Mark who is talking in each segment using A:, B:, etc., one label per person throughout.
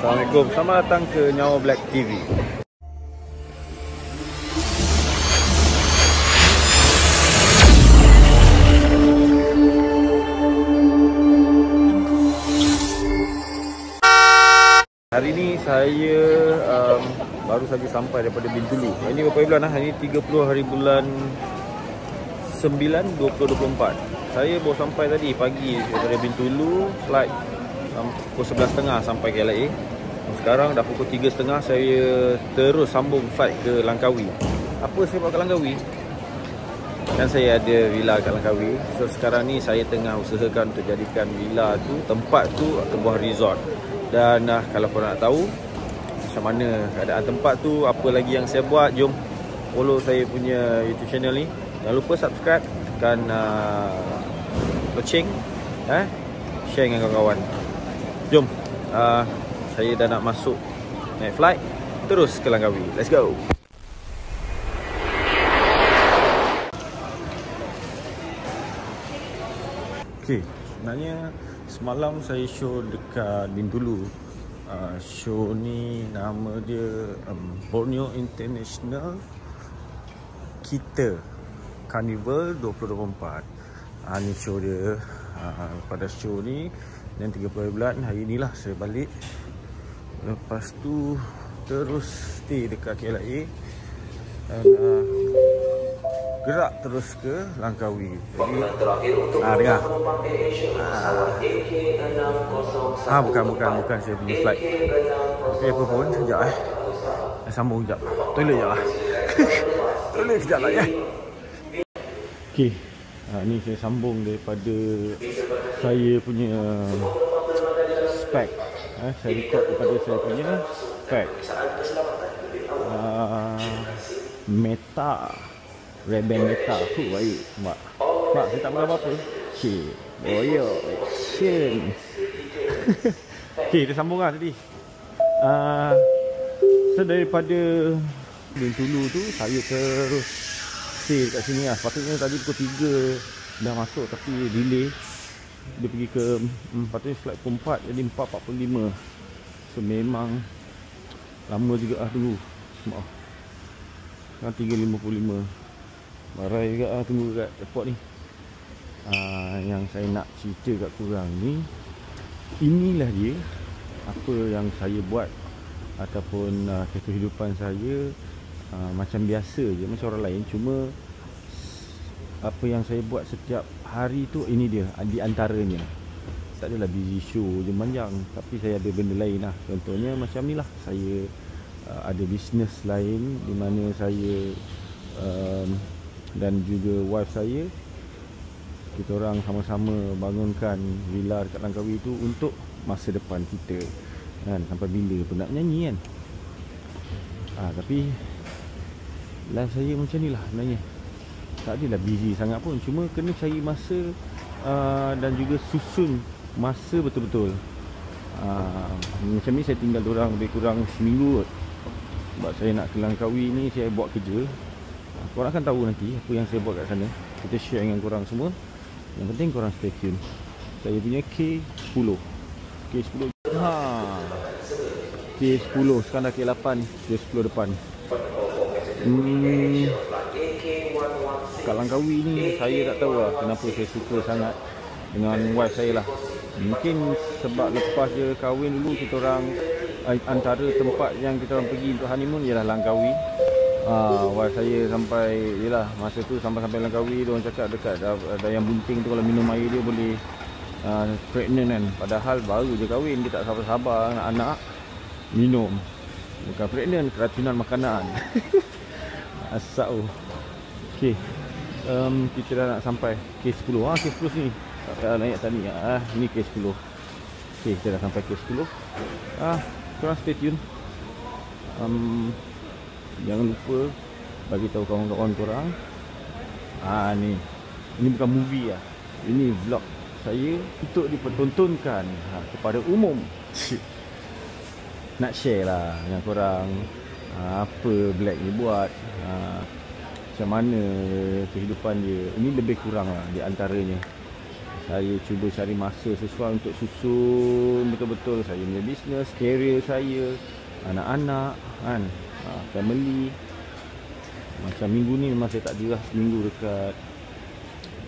A: Assalamualaikum. Selamat datang ke Nyawa Black TV. Hari ni saya um, baru saja sampai daripada Bintulu. Hari ni berapa bulan lah? Hari ni 30 hari bulan 9 2024. Saya baru sampai tadi pagi daripada Bintulu flight um, pukul 11.30 sampai ke LA. Sekarang dah pukul 3.30 saya terus sambung flight ke Langkawi. Apa saya buat ke Langkawi? Kan saya ada villa kat Langkawi. So sekarang ni saya tengah usahakan untuk jadikan villa tu tempat tu sebuah resort. Dan uh, kalau korang nak tahu macam mana keadaan tempat tu, apa lagi yang saya buat, jom follow saya punya YouTube channel ni. Jangan lupa subscribe, tekan uh, loceng, eh, share dengan kawan-kawan. Jom, uh, saya dah nak masuk naik flight, terus ke Langkawi. Let's go! Okay, sebenarnya semalam saya show dekat Bintulu. Uh, show ni nama dia um, Borneo International Kita Carnival 2024. Ah uh, ni show dia. Uh, pada show ni dan 30 bulan hari inilah saya balik. Lepas tu terus stay dekat KLIA dan uh, gerak terus ke Langkawi. Jadi ah dengar. Ah, ah bukan bukan bukan saya punya flight. Tapi apa pun sekejap eh. Saya sambung sekejap. Toilet sekejap lah. Toilet sekejap lah ya. Okey. Ha, ni saya sambung daripada saya punya spec. Eh, saya record daripada saya punya. Spec. Uh, meta. Red Band Meta. Tu baik Mak Mak saya tak berapa apa Cik Boyo Action. Okay kita sambung lah tadi. Uh, So daripada Bintulu tu Saya terus Stay dekat sini lah. Sepatutnya tadi pukul 3 Dah masuk tapi delay Dia pergi ke hmm, Patutnya flight pukul 4 Jadi 4.45 So memang Lama juga lah dulu Maaf Sekarang 3.55 Barai juga lah tunggu kat airport ni. Uh, Yang saya nak cerita kat korang ni Inilah dia Apa yang saya buat Ataupun uh, kehidupan saya uh, Macam biasa je. Macam orang lain Cuma Apa yang saya buat setiap hari tu Ini dia Di antaranya. Tak adalah busy show je panjang Tapi saya ada benda lain lah. Contohnya macam ni lah Saya uh, ada bisnes lain Di mana saya um, dan juga wife saya kita orang sama-sama bangunkan villa dekat Langkawi itu untuk masa depan kita. Kan sampai bila pun nak nyanyi kan. Ha, tapi life saya macam ni lah sebenarnya tak adalah busy sangat pun. Cuma kena cari masa uh, dan juga susun masa betul-betul. Uh, macam ni saya tinggal orang lebih kurang seminggu sebab saya nak ke Langkawi ni saya buat kerja. Korang akan tahu nanti apa yang saya buat kat sana. Kita share dengan korang semua. Yang penting korang stay tune. Saya punya K10 K10 ha. K10 sekarang dah K8 K10 depan. Hmm. Kat Langkawi ni saya tak tahu lah Kenapa saya suka sangat Dengan wife saya lah Mungkin sebab lepas dia kahwin dulu Kita orang eh, Antara tempat yang kita orang pergi untuk honeymoon Ialah Langkawi Ah, wife saya sampai yalah masa tu sampai-sampai Langkawi dia orang cakap dekat ada yang bunting tu kalau minum air dia boleh uh, pregnant kan. Padahal baru je kahwin dia tak sabar-sabar anak-anak minum. Bukan pregnant, keracunan makanan. Asal. Okey. Um, kita dah nak sampai K10. Ah, K10 sini. Tak naik tadi. Ah, ni K10. Okey, kita dah sampai K10. Ah, korang stay tune. Um, Jangan lupa bagi tahu kawan-kawan korang. Ah ni. Ini bukan movie ah. Ini vlog saya untuk dipertontonkan ha, kepada umum. Nak share lah dengan korang ha, apa Black ni buat. Ha, macam mana kehidupan dia. Ini lebih kurang lah di antaranya. saya cuba cari masa sesuai untuk susun betul-betul saya punya bisnes, career saya, anak-anak, kan, uh, family. Macam minggu ni memang saya tak ada lah seminggu dekat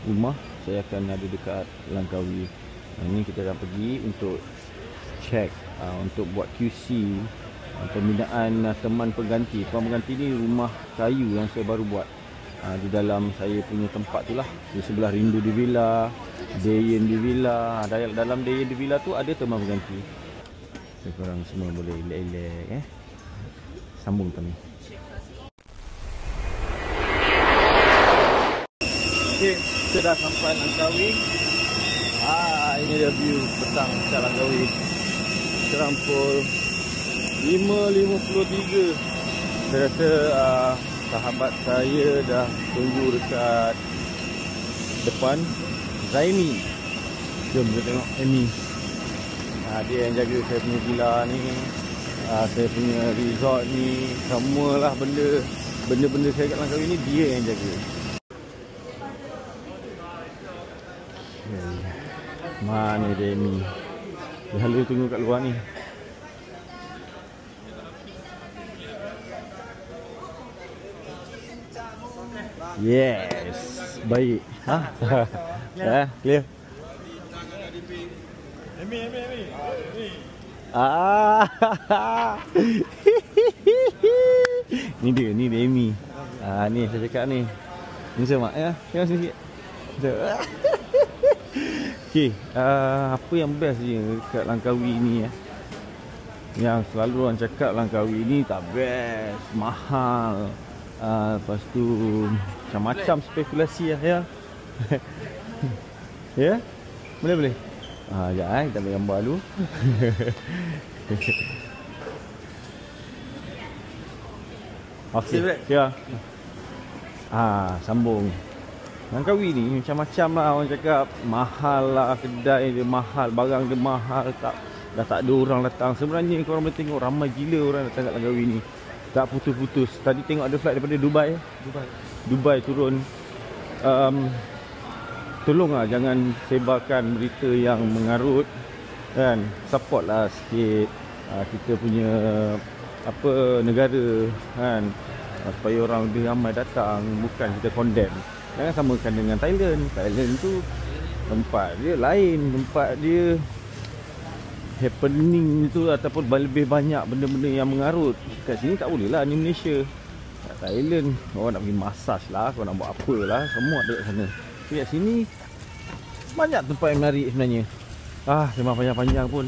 A: rumah. Saya akan ada dekat Langkawi. Ini kita akan pergi untuk check, uh, untuk buat QC uh, pembinaan uh, teman pengganti. Teman pengganti ni rumah kayu yang saya baru buat. Uh, di dalam saya punya tempat tu lah. Di sebelah Rindu di Villa Dayen di Villa. Dalam Dayen di Villa tu ada teman pengganti So korang semua boleh elek-elek eh. Sambung kami Okay, kita dah sampai Langkawi. Ah, ini dia view petang kat Langkawi. Sekarang pukul 5.53 Saya rasa uh, sahabat saya dah tunggu dekat depan. Zaimi jom kita tengok Amy. Ha, dia yang jaga saya punya villa ni. Ha, saya punya resort ni. Semualah benda benda-benda saya kat Langkawi ni dia yang jaga. Okay. mana dia Amy? Dia selalu tunggu kat luar ni Yes. Baik. Ha? Ya, clear. Emi, Emi, Emi. Ah. ni dia, ni dia Emi. Ah, ni saya cakap ni. Ni saya mak ya. Tengok sini sikit. Okey, uh, apa yang best je dekat Langkawi ni ya? Yang selalu orang cakap Langkawi ni tak best, mahal. Uh, lepas tu macam-macam spekulasi ya. ya? Boleh boleh. Ah, ya eh, kita ambil gambar dulu. Okey. Ya. Ah, sambung. Langkawi ni macam-macam lah orang cakap mahal lah kedai dia mahal, barang dia mahal tak dah tak ada orang datang. Sebenarnya korang boleh tengok ramai gila orang datang kat Langkawi ni. Tak putus-putus. Tadi tengok ada flight daripada Dubai. Dubai. Dubai turun. Um, tolonglah jangan sebarkan berita yang mengarut. Kan? Support lah sikit uh, kita punya apa negara kan supaya orang lebih ramai datang bukan kita condemn jangan samakan dengan Thailand Thailand tu tempat dia lain tempat dia happening tu ataupun lebih banyak benda-benda yang mengarut. Kat sini tak boleh lah ni Malaysia. Kat Thailand orang nak pergi massage lah orang nak buat apa lah semua ada kat sana. Tapi kat sini banyak tempat yang menarik sebenarnya. Ah memang panjang-panjang pun.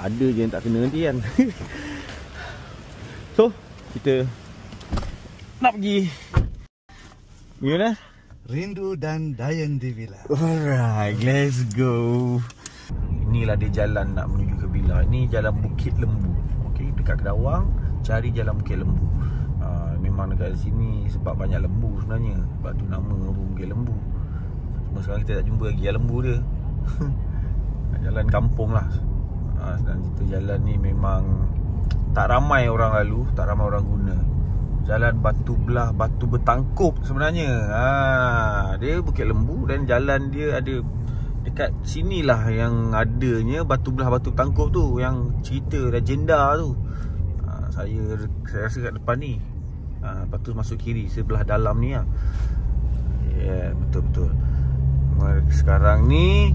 A: Ada je yang tak kena nanti kan. So kita nak pergi. Gimana
B: Rindu dan Dayan di Villa.
A: Alright, let's go. Inilah dia jalan nak menuju ke villa. Ini jalan Bukit Lembu. Okey, dekat Kedawang, cari jalan Bukit Lembu. Uh, memang dekat sini sebab banyak lembu sebenarnya. Sebab tu nama Bukit Lembu. Cuma sekarang kita tak jumpa lagi yang lembu dia. jalan kampung lah. Uh, dan kita jalan ni memang tak ramai orang lalu, tak ramai orang guna. Jalan batu belah Batu bertangkup sebenarnya ha, Dia Bukit Lembu Dan jalan dia ada Dekat sinilah yang adanya Batu belah Batu bertangkup tu Yang cerita legenda tu. Ha, Saya saya rasa kat depan ni. Ha, Lepas tu masuk kiri Sebelah dalam ni lah. Ya yeah, betul-betul Sekarang ni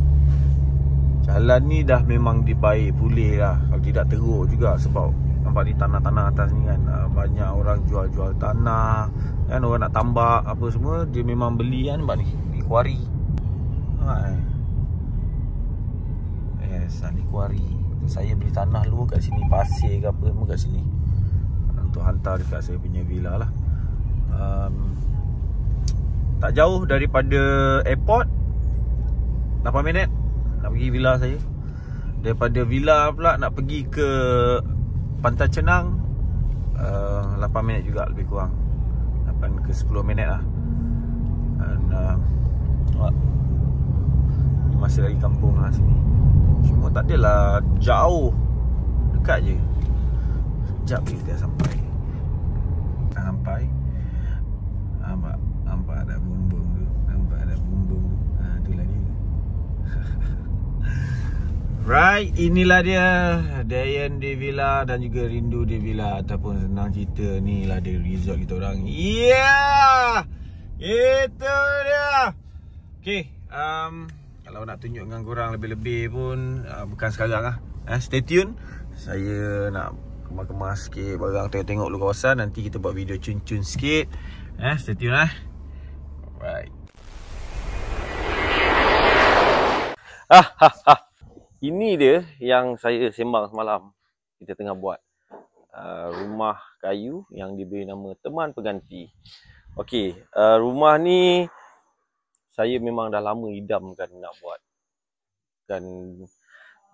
A: Jalan ni dah memang dibaik pulih lah. Kalau tidak teruk juga Sebab nampak ni tanah-tanah atas ni kan. Uh, banyak orang jual-jual tanah kan? Orang nak tambak apa semua dia memang beli kan nampak ni? Ni kuari. Ha, eh. Yes ni kuari saya beli tanah dulu kat sini pasir ke apa semua kat sini. Untuk hantar dekat saya punya villa lah. Um, tak jauh daripada airport 8 minit nak pergi villa saya. Daripada villa pula nak pergi ke Pantai Cenang uh, 8 minit juga lebih kurang. 8 ke 10 minit lah. Dan uh, Masih lagi kampung lah sini Cuma tak adalah jauh Dekat je Sekejap lagi kita sampai. Dah sampai. Nampak Nampak ada bumbung tu. Nampak ada bumbung tu. Ha, Itulah dia. Right, inilah dia. Dayan di Villa dan juga Rindu di Villa Ataupun senang cerita ni lah dia resort kita orang. Yeah! Itu dia! Okay um, Kalau nak tunjuk dengan korang lebih-lebih pun uh, Bukan sekarang lah. Eh, Stay tune. Saya nak kemas-kemas sikit barang Tengok-tengok dulu kawasan. Nanti kita buat video cun-cun sikit. Eh, Stay tune lah. Right Ah, ha, ha. Ini dia yang saya sembang semalam. Kita tengah buat. Uh, rumah kayu yang diberi nama Teman Pengganti. Okey, uh, rumah ni saya memang dah lama idamkan nak buat. Kan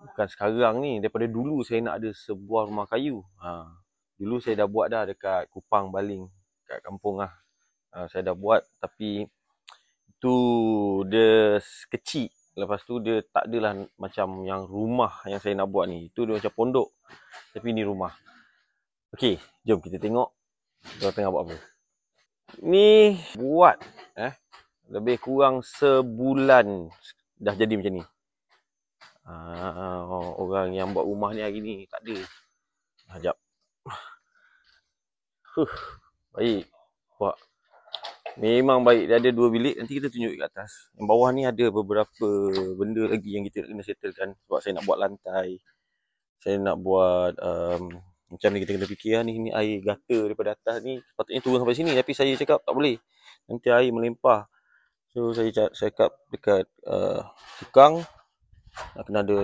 A: bukan sekarang ni, daripada dulu saya nak ada sebuah rumah kayu. Ha, dulu saya dah buat dah dekat Kupang Baling, kat kampung lah. Uh, saya dah buat tapi tu dia kecil Lepas tu dia tak adalah macam yang rumah yang saya nak buat ni. Itu dia macam pondok. Tapi ni rumah. Okey, jom kita tengok. Dia tengah buat apa. Ni buat eh lebih kurang sebulan dah jadi macam ni. Uh, orang yang buat rumah ni hari ni tak ada. Sekejap. Huh, baik. Buat Memang baik dia ada dua bilik nanti kita tunjuk kat atas. Yang bawah ni ada beberapa benda lagi yang kita kena settlekan sebab saya nak buat lantai. Saya nak buat um, macam ni kita kena fikir lah ni ni air gutter daripada atas ni sepatutnya turun sampai sini tapi saya cakap tak boleh. Nanti air melimpah. So saya cakap dekat uh, tukang nak kena ada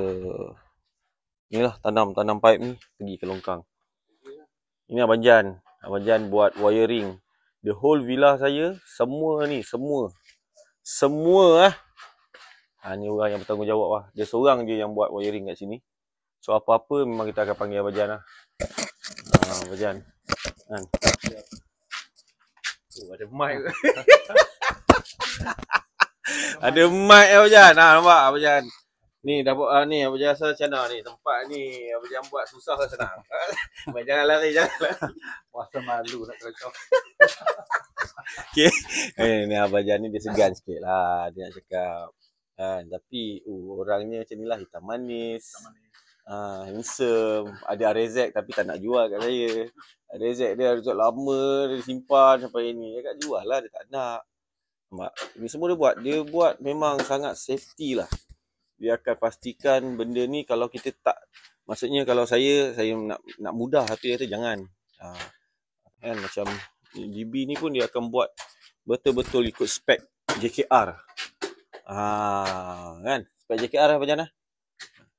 A: inilah tanam tanam pipe ni pergi ke longkang. Ini abang Jan. Abang Jan buat wiring. The whole villa saya semua ni semua. Semua ah. Ha, ni orang yang bertanggungjawab lah dia seorang je yang buat wiring kat sini. So apa-apa memang kita akan panggil Abang Jan lah ha, Abang Jan. Kan? Oh, ada mic ada mic Abang Jan ha, nampak Abang Jan Ni dah buat uh, ni apa jasa macam mana ni tempat ni apa jam buat susah ke senang. jangan lari jangan lari. Masa malu nak kacau. Okey. Eh ni abang Jan ni dia segan sikit lah dia nak cakap. Kan tapi uh, orangnya macam nilah hitam manis. Hitam manis. Ah, handsome, ada Rezek tapi tak nak jual kat saya. Rezek dia Rezek lama dia simpan sampai ini. Dia kat jual lah dia tak nak. Mak, ini semua dia buat. Dia buat memang sangat safety lah. Dia akan pastikan benda ni kalau kita tak maksudnya kalau saya saya nak nak mudah tapi dia kata jangan. Ha, kan macam GB ni pun dia akan buat betul-betul ikut spek JKR ha, kan? Spek JKR apa macam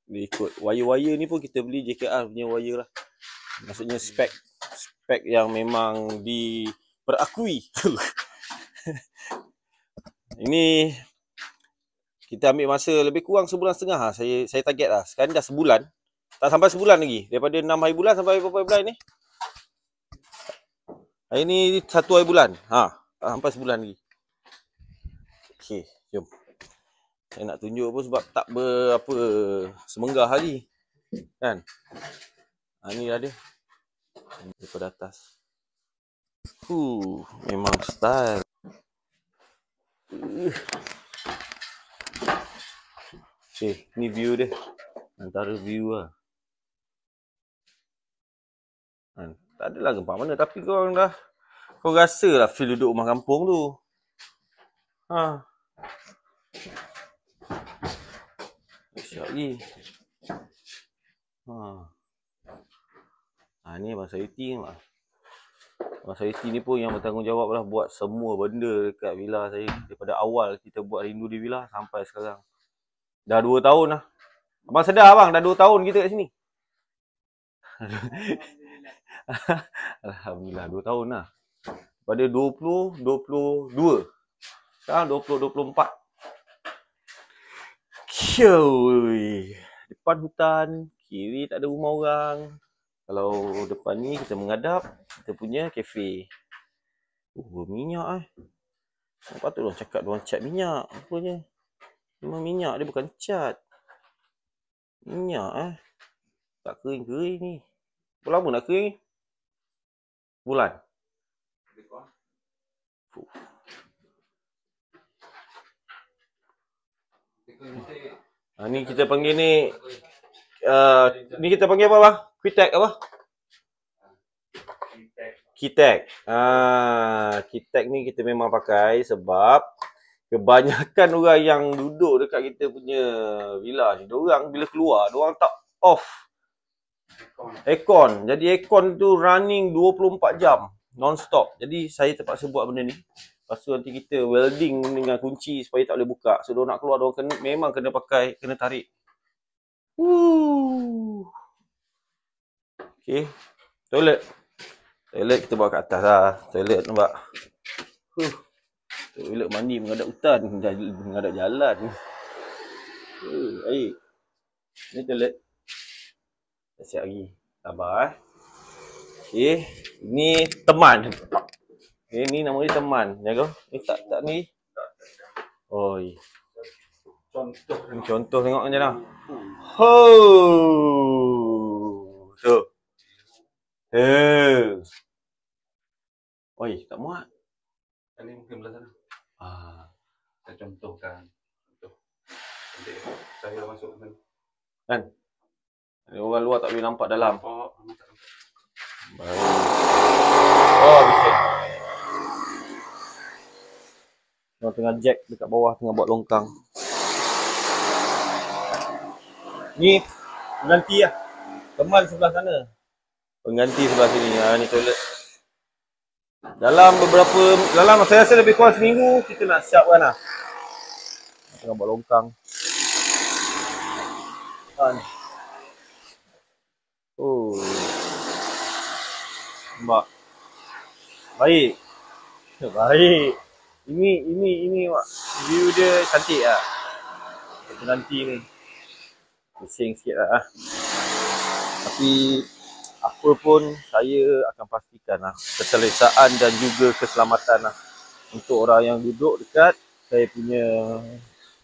A: dia ikut wire-wire ni pun kita beli JKR punya wire lah. Maksudnya spek spek yang memang diperakui ini kita ambil masa lebih kurang sebulan setengah lah. Saya saya target lah. Sekarang dah sebulan. Tak sampai sebulan lagi. Daripada 6 hari bulan sampai berapa hari bulan ni? Hari ni satu hari bulan. Ha, tak sampai sebulan lagi. Okey, jom. Saya nak tunjuk pun sebab tak berapa semenggah lagi. Kan? Ha, ni ada. Daripada atas. Huh, memang style. Okay, ni view dia. Antara view lah. Ha, tak adalah gempa mana. Tapi kau orang dah... Kau rasa lah feel duduk rumah kampung tu. Ha. Siap lagi. Ha. Ha, ni Sayuti ni lah. Abang Sayuti ni pun yang bertanggungjawab lah buat semua benda dekat villa saya. Daripada awal kita buat rindu di villa sampai sekarang. Dah dua tahun lah. Abang sedar abang, dah dua tahun kita kat sini. Alhamdulillah, dua tahun lah. Pada 20, 22. Sekarang 20, 24. Kyoi. Depan hutan, kiri tak ada rumah orang. Kalau depan ni kita menghadap, kita punya kafe. Oh, minyak eh. Patutlah cakap dia orang cat minyak. Apa je. Memang minyak dia bukan cat. Minyak eh. Tak kering-kering ni. Berapa lama nak kering ni? Bulan. Ha, ni kita panggil ni uh, ni kita panggil apa bang? Quitek apa? Kitek. Ah, Kitek ni kita memang pakai sebab kebanyakan orang yang duduk dekat kita punya villa ni, orang bila keluar, orang tak off aircon. Jadi aircon tu running 24 jam non-stop. Jadi saya terpaksa buat benda ni. Lepas tu nanti kita welding dengan kunci supaya tak boleh buka. So, nak keluar, kena, memang kena pakai, kena tarik. Woo. Okay. Toilet. Toilet kita bawa kat atas lah. Toilet nampak. Huh. Toilet mandi menghadap hutan. Menghadap jalan. Huh. Air. Ni toilet. Dah siap lagi. Sabar eh. Okay. Ini teman. Okay, ni nama dia teman. Jaga. Ni tak tak ni. Oi. Contoh. Contoh tengok macam mana. Ho. Tu. Eh. Oi, tak muat.
C: Ini mungkin belah sana.
A: Ah,
C: Saya contohkan. Contoh. Nanti saya masuk kan.
A: kan? Ada orang luar tak boleh nampak dalam.
C: Nampak. nampak.
A: Baik. Oh, bisa. Orang tengah jack dekat bawah tengah buat longkang. Ni pengganti lah. Teman sebelah sana. Pengganti sebelah sini. Ha, ni toilet. Dalam beberapa, dalam saya rasa lebih kurang seminggu kita nak siapkan lah. Tengah buat longkang. Ha, ni. Oh. Nampak. Baik. Baik. Ini ini ini wak. view dia cantik ah. Kita nanti ni. Bising sikit lah. ah. Tapi apa pun saya akan pastikan lah keselesaan dan juga keselamatan lah. Untuk orang yang duduk dekat saya punya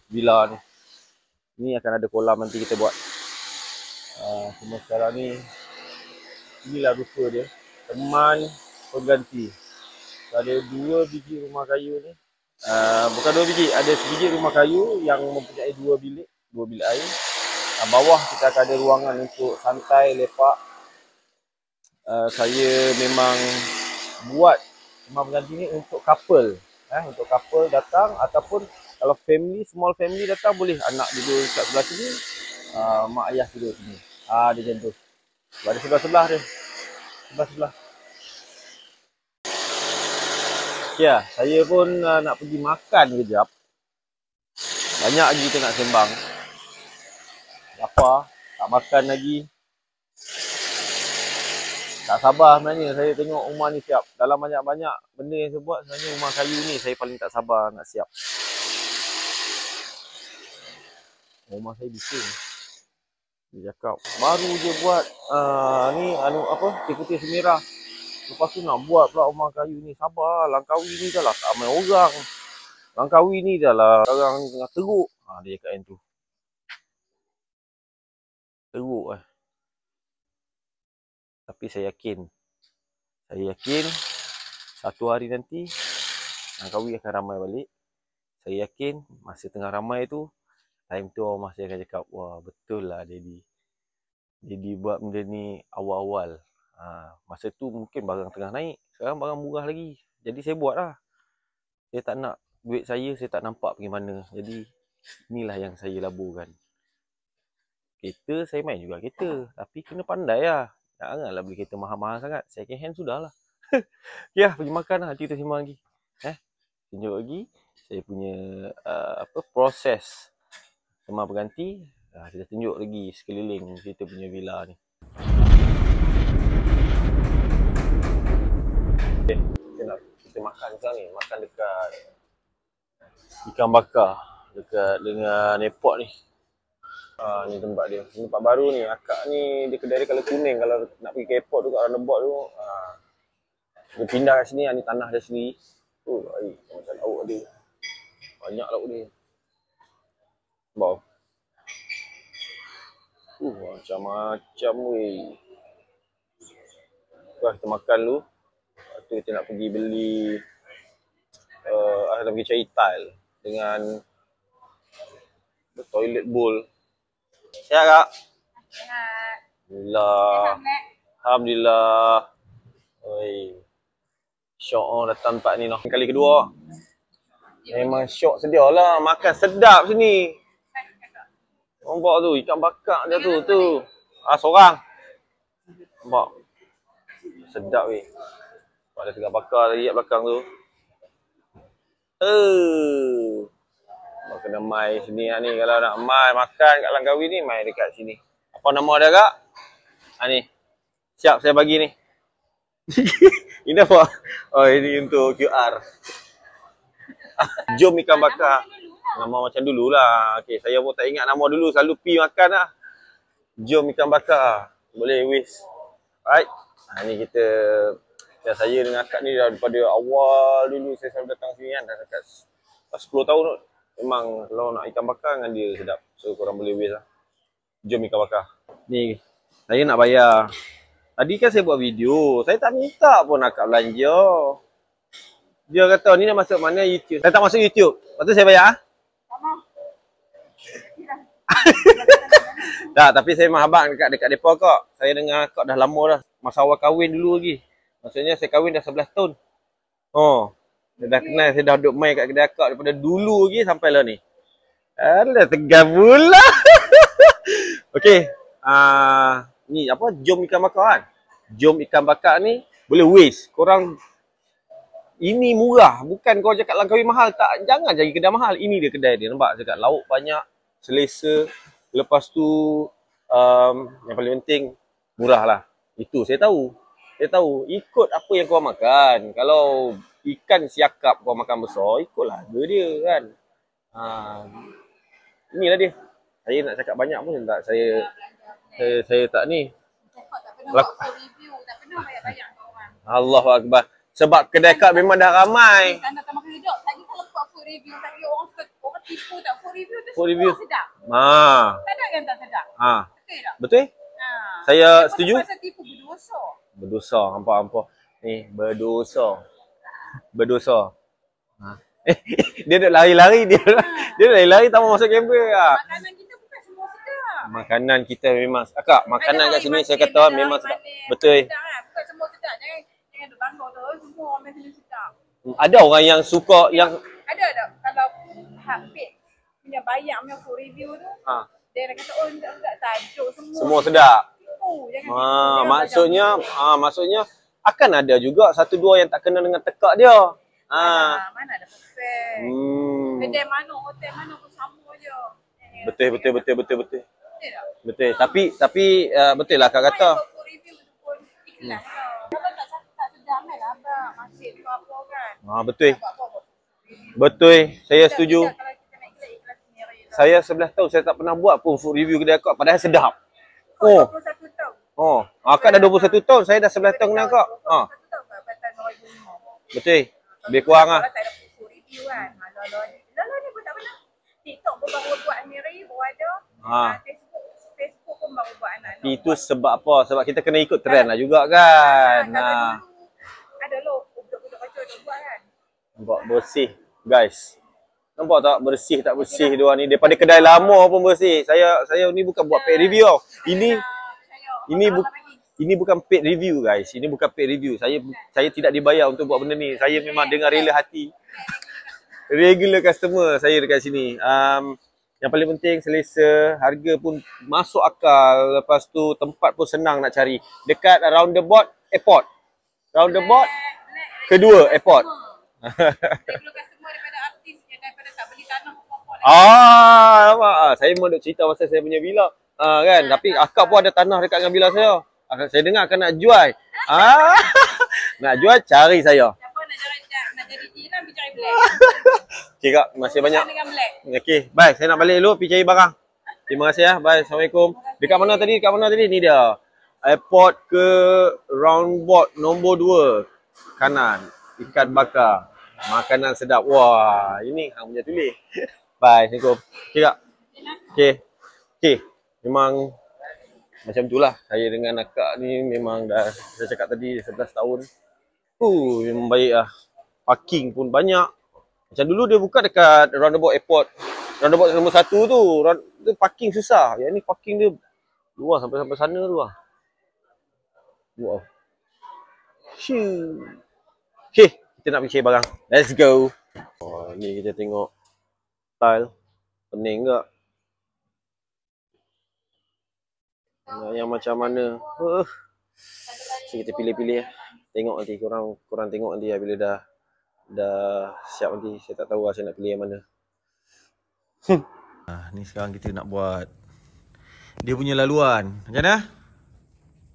A: villa ni. Ni akan ada kolam nanti kita buat. Uh, cuma sekarang ni inilah rupa dia. Teman pengganti. Ada dua biji rumah kayu ni. Uh, bukan dua biji ada sebiji rumah kayu yang mempunyai dua bilik dua bilik air. Uh, bawah kita akan ada ruangan untuk santai lepak uh, saya memang buat rumah pengganti ni untuk couple eh, untuk couple datang ataupun kalau family small family datang boleh anak duduk kat sebelah sini uh, mak ayah tidur sini. Ah dia macam tu. Ada sebelah-sebelah dia. Sebelah-sebelah. Ya, saya pun uh, nak pergi makan kejap. Banyak lagi kita nak sembang. Lapar, tak makan lagi. Tak sabar sebenarnya saya tengok rumah ni siap. Dalam banyak-banyak benda yang saya buat sebenarnya rumah kayu ni saya paling tak sabar nak siap. Rumah saya bising. Dia cakap, baru je buat uh, ni anu apa, putih semirah. Lepas tu nak buat pula rumah kayu ni. Sabar, Langkawi ni dah lah tak ramai orang. Langkawi ni dah lah orang tengah teruk. Ha, dia cakap yang tu. Teruk eh. Tapi saya yakin. Saya yakin satu hari nanti Langkawi akan ramai balik. Saya yakin masa tengah ramai tu time tu orang masih akan cakap wah betul lah Daddy. Daddy buat benda ni awal-awal. Ha, masa tu mungkin barang tengah naik sekarang barang murah lagi. Jadi saya buat lah. Saya tak nak duit saya saya tak nampak pergi mana. Jadi inilah yang saya laburkan. Kereta saya main juga kereta. Tapi kena pandai lah janganlah beli kereta mahal-mahal sangat. Second hand sudah lah ya pergi makan lah. Nanti kita sembang lagi. Eh tunjuk lagi. Saya punya uh, apa proses Teman berganti uh, Kita tunjuk lagi sekeliling kita punya villa ni. Okay, kita nak kita makan sekarang ni. Makan dekat Ikan bakar. Dekat dengan airport ni Ah, ni tempat dia. Ni tempat baru ni. Akak ni dia kedai dia kalau kuning kalau nak pergi ke airport tu kat roundabout tu. Ah. Dia pindah kat sini, ah, ni tanah dia sendiri. Oh, air macam lauk dia. Banyak lauk dia. Bau. Uh, macam-macam weh. Lepas kita makan dulu. Lepas tu kita nak pergi beli uh, kita pergi cari tile dengan toilet bowl. Siap kak?
D: Sehat.
A: Alhamdulillah.
D: Sehat, Nek.
A: Alhamdulillah. Oi. Syok oh datang tempat ni noh. Kali kedua. Memang syok sedia lah. Makan sedap sini. Nampak tu ikan bakar dia tu tu. Ah seorang. Nampak. Sedap weh. Nampak ada tengah bakar tadi kat belakang tu. Eh. Nampak kena mai sini lah ni. Kalau nak mai makan kat Langkawi ni, mai dekat sini. Apa nama dia kak? Ha ni. Siap saya bagi ni. ini apa? Oh ini untuk QR. Jom ikan bakar. Nama macam dulu lah. Saya pun tak ingat nama dulu. Selalu pi makan lah. Jom ikan bakar. Boleh wis. Alright. Ha, ni kita dan saya dengan akak ni daripada awal dulu saya selalu datang sini kan dah dekat 10 tahun tu. Memang kalau nak ikan bakar dengan dia sedap. So korang boleh wis lah. Jom ikan bakar. Ni saya nak bayar. Tadi kan saya buat video. Saya tak minta pun akak belanja. Dia kata ni nak masuk mana YouTube. Saya tak masuk YouTube. Lepas tu saya bayar. ah. Tak, tapi saya memang abang dekat dekat depa kak. Saya dengan kak dah lama dah. Masa awal kahwin dulu lagi. Maksudnya saya kahwin dah 11 tahun. Oh. Saya dah kenal, saya dah duduk main kat kedai akak daripada dulu lagi sampai lah ni. Alah, tegar pula. Okey. Ah, ni apa? Jom ikan bakar kan? Jom ikan bakar ni boleh waste. Korang ini murah. Bukan kau cakap Langkawi mahal. Tak, jangan cari kedai mahal. Ini dia kedai dia. Nampak cakap lauk banyak, selesa. Lepas tu um, yang paling penting murah lah. Itu saya tahu. Saya tahu ikut apa yang kau makan. Kalau ikan siakap kau makan besar, ikutlah harga dia kan. Ha, inilah dia. Saya nak cakap banyak pun tak saya saya, saya tak ni.
D: Tak pernah
A: Lak-
D: review. Tak pernah banyak-banyak kau orang.
A: Allahu akbar. Sebab kedai kak memang dah ramai.
D: Tak nak makan hidup. Tadi kalau buat full review, tadi orang suka orang tipu tak full review tu semua
A: review.
D: sedap.
A: Ha.
D: Tak ada yang tak sedap.
A: Ha.
D: Betul tak?
A: Betul?
D: Ha.
A: Saya setuju.
D: Pasal tipu berdosa.
A: Berdosa, hampa-hampa. Ni, berdosa. Berdosa. Ha. dia duk lari-lari dia. dia duk lari-lari tak mau masuk kamera lah.
D: Makanan kita bukan semua sedap.
A: Makanan kita memang akak makanan
D: Ada
A: kat sini saya kata
D: ada
A: memang
D: orang
A: sedap. Betul.
D: Sedap kan? Bukan semua sedap. Jangan jangan duk bangga tu. Oh, Semua orang makan sedap.
A: Ada orang yang suka yang
D: Ada tak? Kalau Hafid punya bayar punya full review tu,
A: ha,
D: dia dah kata, oh tak sedap tajuk semua.
A: semua sedap.
D: Jangan tipu.
A: Ha, maksudnya
D: belajar
A: ha, maksudnya akan ada juga satu dua yang tak kena dengan tekak dia. Ha.
D: Mana, mana ada perfect.
A: Hmm.
D: Kedai mana, hotel mana pun sama je.
A: Betul betul betul betul betul.
D: Betul tak?
A: Betul. Tapi tapi uh, betul lah kak kata.
D: kan.
A: Ha betul. Betul. Saya setuju. Saya 11 tahun saya tak pernah buat pun food review kedai akak padahal sedap. Oh.
D: 21 tahun.
A: Oh, akak dah 21 tahun, saya dah 11 tahun kenal kak. Ha,
D: 21 tahun kat Batan 2005.
A: betul. Lebih kurang ah.
D: Tak ada review kan. Ha, Lolo ni. Lolo ni pun tak pernah. TikTok pun baru buat sendiri, baru ada.
A: Ha.
D: Facebook, Facebook pun baru buat anak-anak.
A: Itu
D: buat.
A: sebab apa? Sebab kita kena ikut trend lah juga kan.
D: Ha, ada lo, budak-budak kacau dia buat kan.
A: Nampak bersih, guys. Nampak tak bersih tak bersih dia ni daripada kedai lama pun bersih. Saya saya ni bukan buat paid review. Ini ini bu, ini bukan paid review guys. Ini bukan paid review. Saya saya tidak dibayar untuk buat benda ni. Saya memang dengan rela hati. Regular customer saya dekat sini. Um, yang paling penting selesa, harga pun masuk akal. Lepas tu tempat pun senang nak cari. Dekat roundabout airport. Roundabout kedua airport.
D: Daripada tak beli tanah pokok
A: Ah, nampak? Ah, saya mau nak cerita pasal saya punya villa. Ah, kan? Tapi akak pun ada tanah dekat dengan villa saya. Akak, saya dengar akan nak jual. Ah, nak jual cari saya.
D: Siapa nak jadi nak jadi jiran pergi cari black.
A: Okey kak, masih banyak. Okey, bye. Saya nak balik dulu pergi cari barang. Terima kasih ya. Bye. Assalamualaikum. Dekat mana tadi? Dekat mana tadi? Ni dia. Airport ke roundabout nombor 2. Kanan. Ikan bakar. Makanan sedap. Wah, ini hang punya tulis. Bye. Assalamualaikum. Okey kak. Okey. Okey. Memang macam itulah. Saya dengan akak ni memang dah saya cakap tadi 11 tahun. Uh, memang baik lah. Parking pun banyak. Macam dulu dia buka dekat roundabout airport. Roundabout nombor satu tu. Tu parking susah. Yang ni parking dia
D: Luar sampai sampai sana tu lah. Wow. Okay, kita nak pergi barang. Let's go. Oh, ni kita tengok tile. Pening ke? Nak yang macam mana? Uh. So, kita pilih-pilih. eh. Tengok nanti korang korang tengok nanti lah bila dah dah siap nanti. Saya tak tahu lah saya nak pilih yang mana.
A: Ah, ni sekarang kita nak buat dia punya laluan. Macam mana?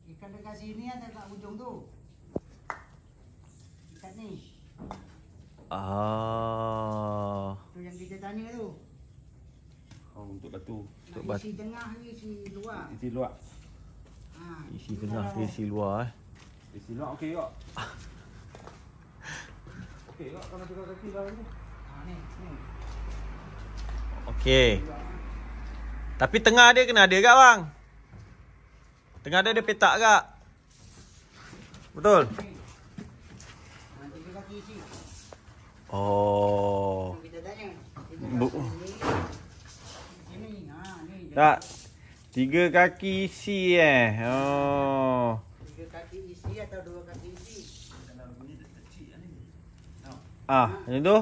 B: Ikan dekat sini ada kat ujung tu. Ikan ni.
A: Ah.
B: Tu yang kita tanya tu.
C: Oh, untuk batu.
A: Untuk
B: isi tengah ni isi luar.
C: Isi luar.
B: Ha,
A: Isi tengah ke isi luar eh.
C: Isi luar okey tak? Okey tak kalau tukar kaki dalam tu?
B: Ha, ni, ni.
A: Okey. Tapi tengah dia kena ada tak bang? Tengah dia ada petak tak? Betul? Oh.
B: Kita tanya. Tiga
A: Bu-
B: kaki ni. Sini. Ha, ni.
A: Tak. Tiga kaki isi eh. Oh.
B: Tiga kaki isi atau dua kaki isi.
A: Ah, macam tu?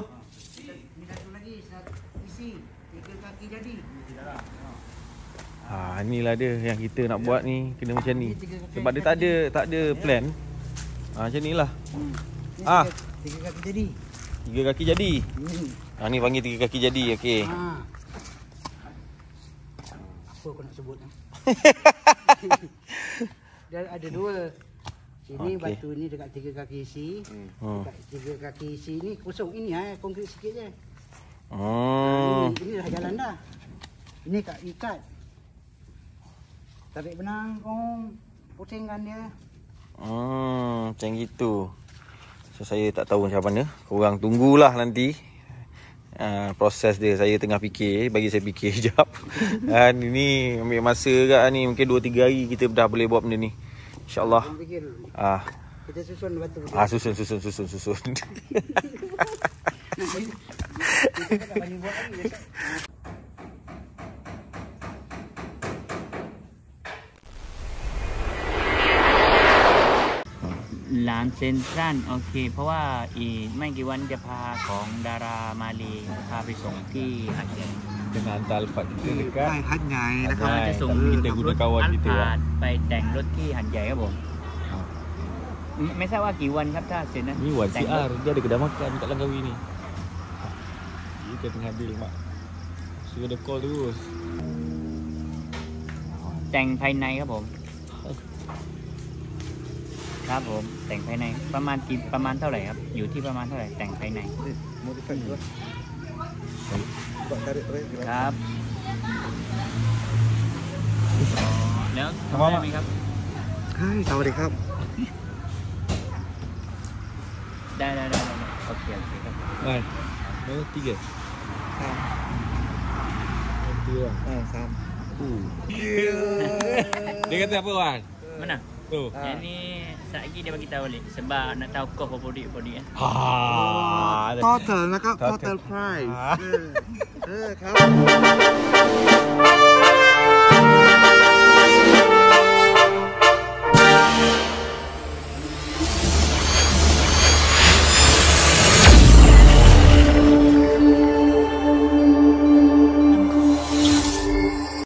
B: Ni satu lagi. Satu isi. Tiga kaki jadi.
A: Ha, inilah dia yang kita nak buat ni kena macam ni. Sebab dia tak ada tak ada plan. Ha, macam ni lah.
B: Ni
A: Ah.
B: tiga, kaki jadi.
A: Tiga kaki jadi.
B: Ni.
A: Ha, ni panggil tiga kaki jadi. Okey.
B: Ha. Apa kau nak sebut ni? Dia ada dua. Sini
A: Okey.
B: batu ni dekat tiga kaki isi.
A: Hmm.
B: Dekat tiga kaki isi ni kosong. Ini ha, konkret sikit je.
A: Hmm.
B: Ini, ini dah jalan dah. Ini kat ikat. Tarik benang kau pusingkan dia.
A: Hmm, macam gitu. So saya tak tahu macam mana. Korang tunggulah nanti. Uh, proses dia. Saya tengah fikir bagi saya fikir sekejap. Dan ini ambil masa kat ni mungkin 2 3 hari kita dah boleh buat benda ni. Insyaallah. Ah.
B: Kita susun batu.
A: ah susun susun susun susun
E: ลานเซ็นทรัลโอเค เพราะว่าอีกไม่กี่วันจะพาของดารามาลีพาไปส่งที่หัดใหญ่
A: dengan hantar alfat kita
B: ใต้หัดใหญ่นะค
E: เขา
B: รับ
E: จะส่ง
A: tapi kita guna kawan
E: อัน
A: kita
E: พา
A: lah.
E: ไปแต่งรถที่หัดใหญ่ครับผมไม่ไม่ทราบว่ากี่วันครับถ้าเสร็จนะ
A: Ni Wan
E: แต่งรถ
A: CR Dia ada kedai makan kat Langkawi ni Dia tengah deal mak Suruh dia call terus
E: แต่งภายในครับผม ครับผมแต่งภายในประมาณกี่ประมาณเท่าไหร่ครับ อยู่ที่ประมาณเท่าไหร่แต่งภายใน
B: Modify tu lah. Kau tarik tarik.
E: ครับอ๋อแล้ว
A: ทำไม
E: ทำได้ไหมครับ
B: Hai, Assalamualaikum.
E: ได้ได้ได้ได้โอเคโอเคครับ
A: Wan Berapa? Tiga? Tiga lah
B: Ha, sam.
A: uh. Dia kata apa Wan?
E: Mana?
A: Oh. Ha.
E: Yang ni sat lagi dia bagi tahu balik sebab nak tahu kos berapa duit body kan.
A: Ha.
B: Oh, total lah nak
A: total.
B: price. Ha. Yeah. yeah,